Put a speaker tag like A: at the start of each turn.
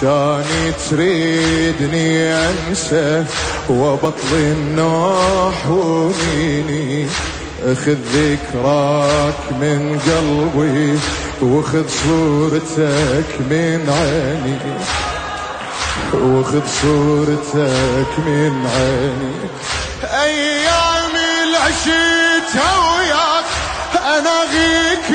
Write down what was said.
A: كان تريدني أنسى وبطل النوح وميني. خذ ذكراك من قلبي وخذ صورتك من عيني. وخذ صورتك من عيني. أيام العشية وياك أنا غيك